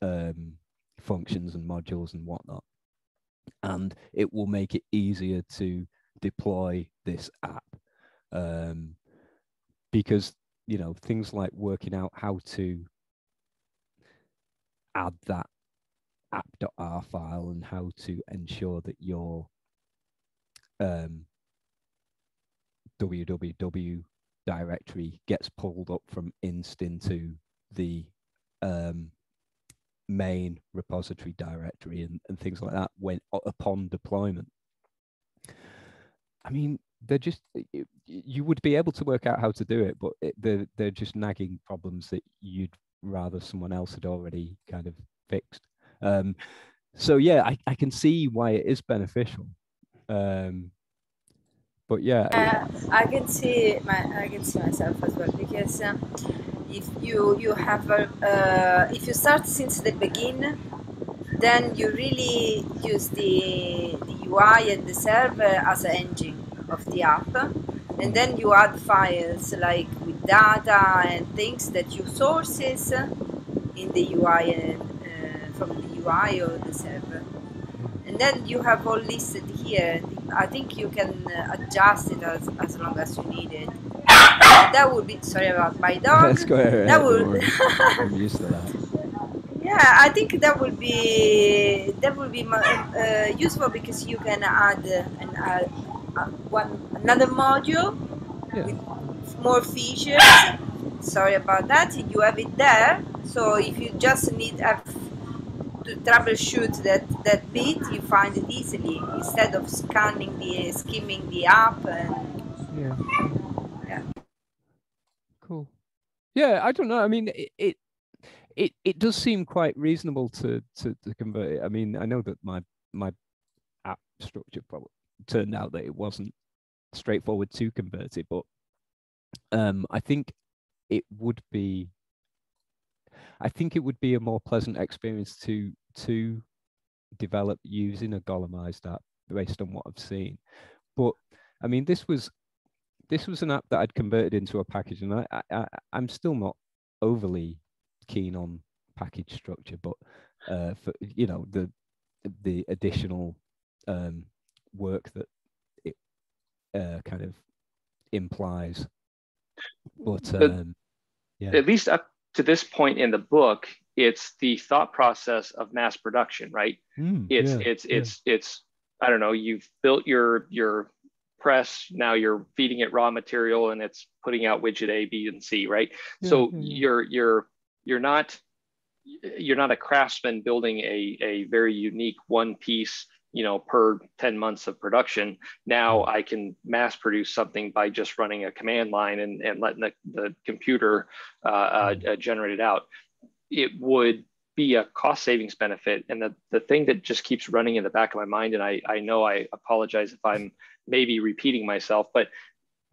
um, functions and modules and whatnot. And it will make it easier to deploy this app um, because you know things like working out how to add that app.r file and how to ensure that your um, www directory gets pulled up from inst into the um, main repository directory and, and things like that when upon deployment. I mean, they're just you would be able to work out how to do it, but it, they're they're just nagging problems that you'd rather someone else had already kind of fixed. Um, so yeah, I, I can see why it is beneficial. Um, but yeah, uh, I can see my I can see myself as well because um, if you you have a, uh, if you start since the beginning, then you really use the the UI and the server as an engine of the app, and then you add files like with data and things that you sources in the UI and uh, from the UI or the server, and then you have all listed here I think you can uh, adjust it as, as long as you need it. That would be sorry about my dog. Let's go ahead. That would. I'm used to that. Yeah, I think that would be that would be uh, useful because you can add an uh, one another module yeah. with more features. Sorry about that. You have it there. So if you just need a to troubleshoot that, that bit, you find it easily instead of scanning the skimming the app and yeah, yeah. Cool. Yeah, I don't know. I mean, it, it it it does seem quite reasonable to to, to convert it. I mean, I know that my my app structure probably turned out that it wasn't straightforward to convert it, but um, I think it would be I think it would be a more pleasant experience to to develop using a golemized app based on what I've seen. But I mean, this was this was an app that I'd converted into a package, and I, I I'm still not overly keen on package structure, but uh, for you know the the additional um, work that uh, kind of implies. But um, yeah. at least up to this point in the book, it's the thought process of mass production, right? Mm, it's yeah, it's yeah. it's it's I don't know. You've built your your press. Now you're feeding it raw material, and it's putting out widget A, B, and C, right? So you're you're you're not you're not a craftsman building a a very unique one piece you know per 10 months of production now mm. i can mass produce something by just running a command line and, and letting the, the computer uh, uh, mm. uh, generate it out it would be a cost savings benefit and the, the thing that just keeps running in the back of my mind and I, I know i apologize if i'm maybe repeating myself but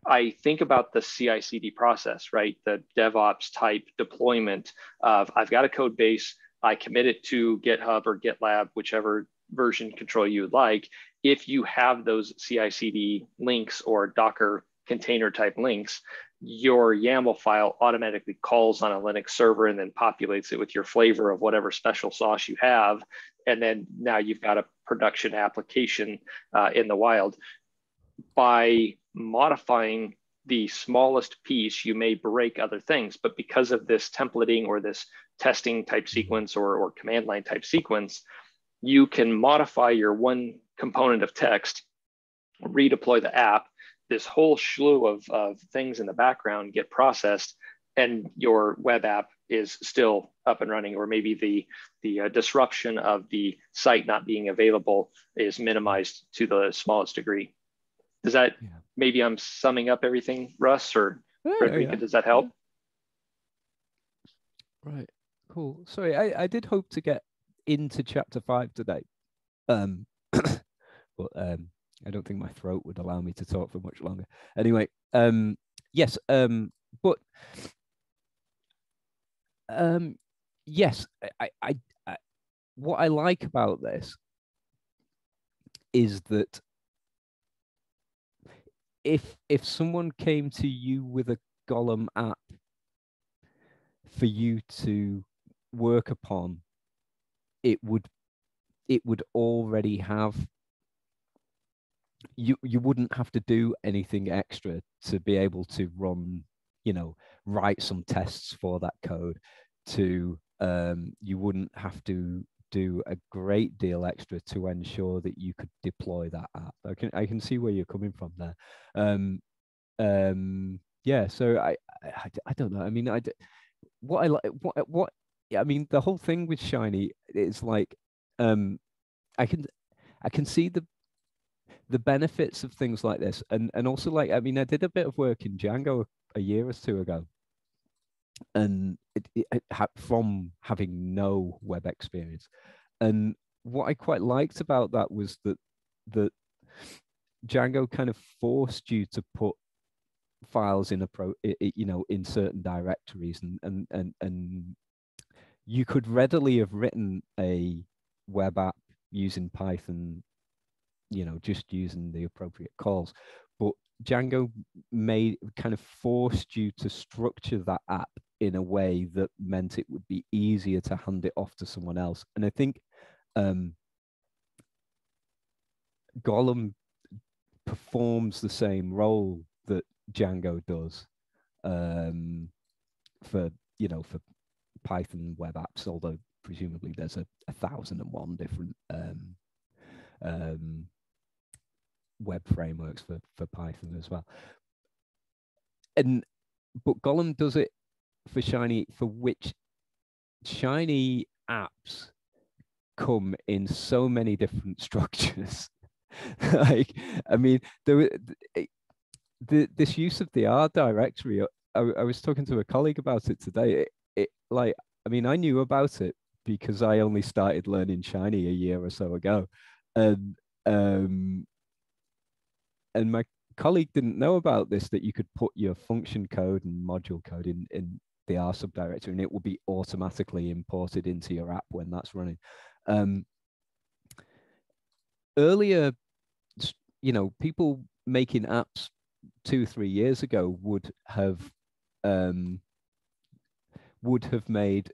I think about the CI CD process, right? The DevOps type deployment of I've got a code base, I commit it to GitHub or GitLab, whichever version control you would like, if you have those CI/CD links or Docker container type links, your YAML file automatically calls on a Linux server and then populates it with your flavor of whatever special sauce you have. And then now you've got a production application uh, in the wild. By modifying the smallest piece, you may break other things. But because of this templating or this testing type sequence or, or command line type sequence, you can modify your one component of text, redeploy the app, this whole slew of, of things in the background get processed, and your web app is still up and running, or maybe the, the uh, disruption of the site not being available is minimized to the smallest degree. Does that, yeah. maybe I'm summing up everything, Russ, or yeah, Frederica, yeah. does that help? Right, cool. Sorry, I, I did hope to get into chapter five today. Um, but um, I don't think my throat would allow me to talk for much longer. Anyway, um, yes, um, but Um, yes, I, I, I, what I like about this is that if if someone came to you with a Golem app for you to work upon, it would it would already have you you wouldn't have to do anything extra to be able to run you know write some tests for that code to um, you wouldn't have to do a great deal extra to ensure that you could deploy that app. I can I can see where you're coming from there. Um, um, yeah, so I, I I don't know. I mean, I what I like what what I mean the whole thing with Shiny is like um, I can I can see the the benefits of things like this, and and also like I mean I did a bit of work in Django a year or two ago, and it, it, it from having no web experience. And what I quite liked about that was that that Django kind of forced you to put files in a pro, you know, in certain directories, and and and and you could readily have written a web app using Python, you know, just using the appropriate calls. But Django made kind of forced you to structure that app in a way that meant it would be easier to hand it off to someone else. And I think um, Golem performs the same role that Django does um, for you know for Python web apps. Although presumably there's a, a thousand and one different um, um, web frameworks for for Python as well. And but Golem does it for Shiny for which Shiny apps come in so many different structures. like, I mean, there the this use of the R directory. I, I was talking to a colleague about it today. It, it like, I mean, I knew about it because I only started learning Shiny a year or so ago, and um, and my colleague didn't know about this that you could put your function code and module code in in the R subdirectory and it will be automatically imported into your app when that's running. Um, earlier, you know, people making apps two, three years ago would have um, would have made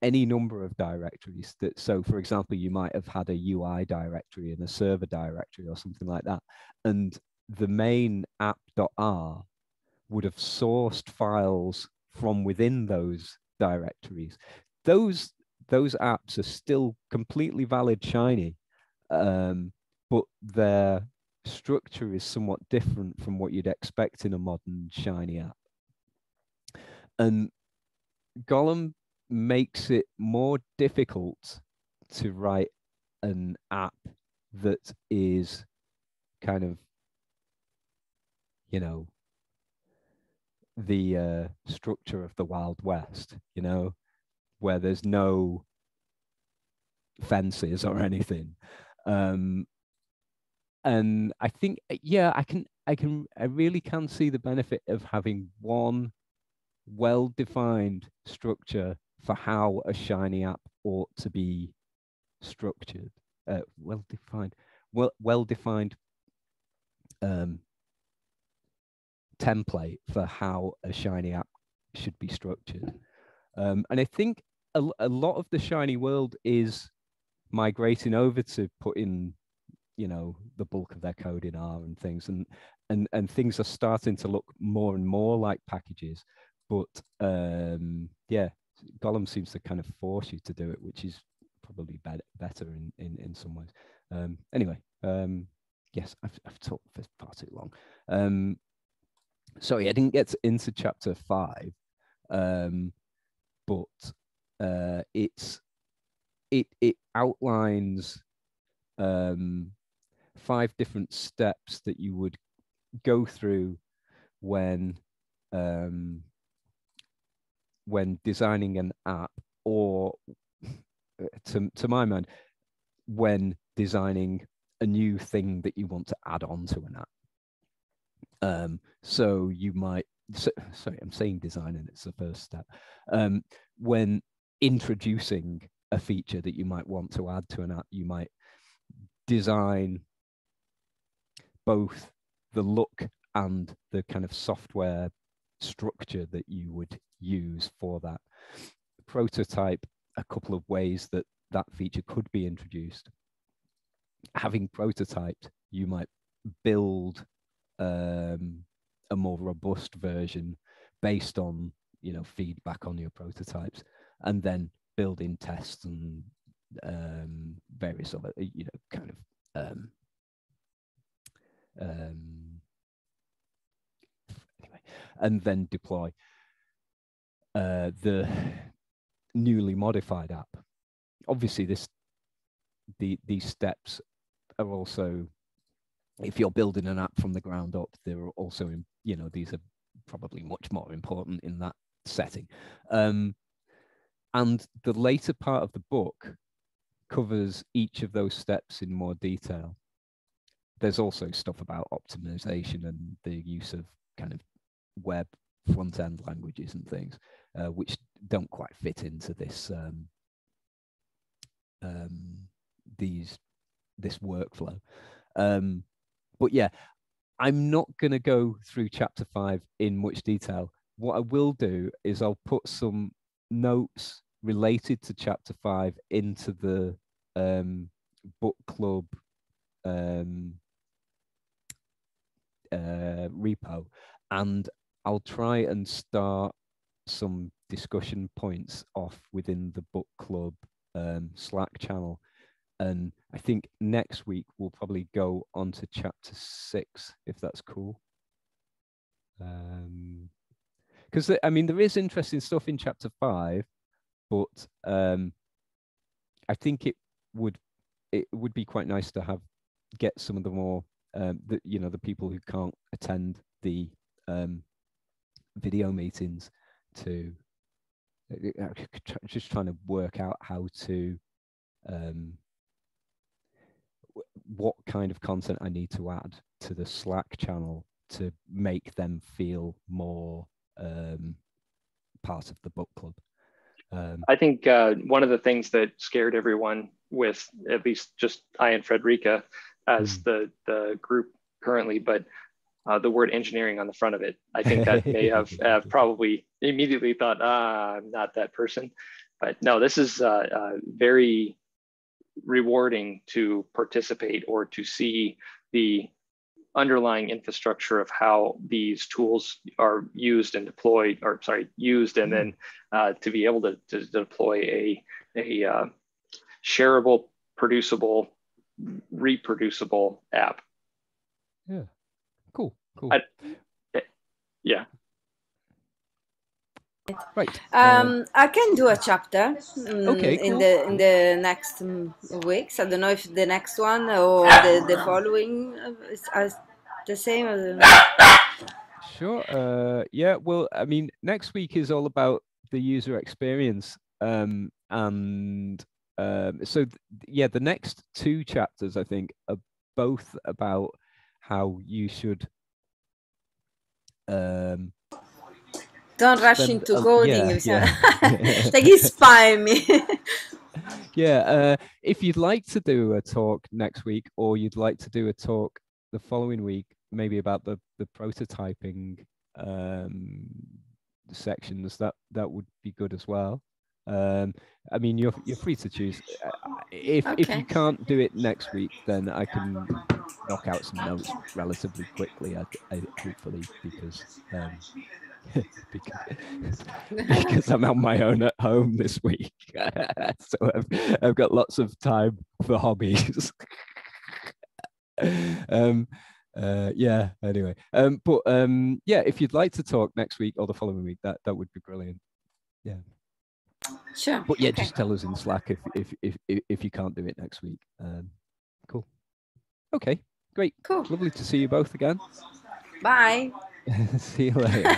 any number of directories that so for example you might have had a ui directory and a server directory or something like that and the main app.r would have sourced files from within those directories. Those those apps are still completely valid shiny, um, but their structure is somewhat different from what you'd expect in a modern shiny app. And Golem makes it more difficult to write an app that is kind of, you know, the uh, structure of the Wild West, you know, where there's no fences or anything. Um, and I think, yeah, I can, I can, I really can see the benefit of having one well-defined structure for how a Shiny app ought to be structured. Uh, well, well-defined um, template for how a Shiny app should be structured. Um, and I think a, a lot of the Shiny world is migrating over to put in, you know, the bulk of their code in R and things, and and and things are starting to look more and more like packages. But um, yeah, Golem seems to kind of force you to do it, which is probably be- better in, in in some ways. Um, anyway, um, yes, I've I've talked for far too long. Um, sorry, I didn't get into chapter five, um, but uh, it's it it outlines um, five different steps that you would go through when um, when designing an app, or to to my mind, when designing a new thing that you want to add on to an app. Um, so you might so, sorry, I'm saying design and it's the first step. Um, when introducing a feature that you might want to add to an app, you might design both the look and the kind of software structure that you would use for that. Prototype a couple of ways that that feature could be introduced. Having prototyped, you might build um, a more robust version based on you know feedback on your prototypes, and then building tests and um, various other you know kind of um, um, and then deploy uh, the newly modified app. Obviously, this the these steps are also if you're building an app from the ground up, there are also you know these are probably much more important in that setting. Um, and the later part of the book covers each of those steps in more detail. There's also stuff about optimization and the use of kind of web front end languages and things, uh, which don't quite fit into this um, um, these this workflow. Um, but yeah, I'm not going to go through chapter five in much detail. What I will do is I'll put some notes related to chapter five into the um, book club um, uh, repo, and I'll try and start some discussion points off within the book club um, Slack channel. And I think next week we'll probably go on to chapter six, if that's cool. Because um, I mean, there is interesting stuff in chapter five, but um, I think it would it would be quite nice to have get some of the more um, the you know the people who can't attend the um, video meetings to uh, uh, just trying to work out how to um, what kind of content I need to add to the Slack channel to make them feel more um, part of the book club. Um, I think uh, one of the things that scared everyone with at least just I and Frederica as mm. the the group currently, but uh, the word engineering on the front of it. I think that may have, have probably immediately thought, ah, I'm not that person. But no, this is uh, uh, very rewarding to participate or to see the underlying infrastructure of how these tools are used and deployed, or sorry, used, and then mm-hmm. uh, to be able to, to deploy a, a uh, shareable, producible, reproducible app. Yeah, cool, cool. I, yeah. Right. Um, I can do a chapter um, okay, cool. in the in the next um, weeks. I don't know if the next one or the, the following is, is the same. Sure. Uh, yeah. Well, I mean, next week is all about the user experience, um, and um, so th- yeah, the next two chapters I think are both about how you should um, don't rush into coding. Yeah, yeah. like inspire me. yeah, uh, if you'd like to do a talk next week, or you'd like to do a talk the following week, maybe about the the prototyping um, sections, that that would be good as well. Um, I mean, you're you're free to choose. Uh, if okay. if you can't do it next week, then I can knock out some notes relatively quickly. I, I hopefully because um, because, because I'm on my own at home this week. so I've, I've got lots of time for hobbies. um, uh, yeah, anyway. Um, but um, yeah, if you'd like to talk next week or the following week, that, that would be brilliant. Yeah. Sure. But yeah, okay. just tell us in Slack if, if, if, if, you can't do it next week. Um, cool. Okay, great. Cool. Lovely to see you both again. Bye. see you later.